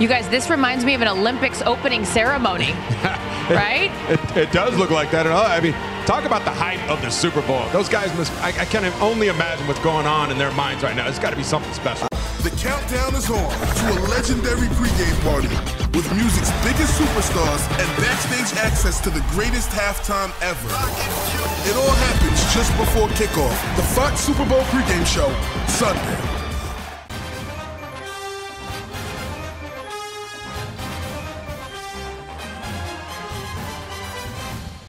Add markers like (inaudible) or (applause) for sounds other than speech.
You guys, this reminds me of an Olympics opening ceremony, (laughs) right? It, it, does look like that. Uh, I mean, talk about the hype of the Super Bowl. Those guys must, I, I can only imagine what's going on in their minds right now. It's got to be something special. The countdown is on to a legendary pregame party with music's biggest superstars and backstage access to the greatest halftime ever. It all happens just before kickoff. The Fox Super Bowl pregame show, Sunday.